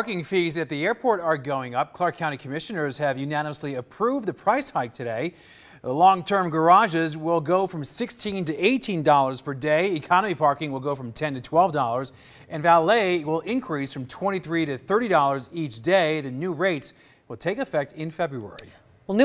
Parking fees at the airport are going up. Clark County commissioners have unanimously approved the price hike today. Long-term garages will go from $16 to $18 per day. Economy parking will go from $10 to $12 and valet will increase from $23 to $30 each day. The new rates will take effect in February.